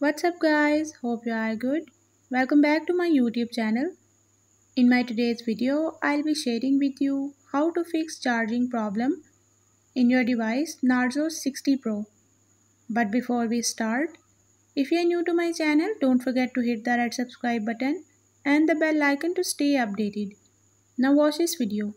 What's up guys? Hope you are good. Welcome back to my YouTube channel. In my today's video, I'll be sharing with you how to fix charging problem in your device Narzo 60 Pro. But before we start, if you are new to my channel, don't forget to hit the red subscribe button and the bell icon to stay updated. Now watch this video.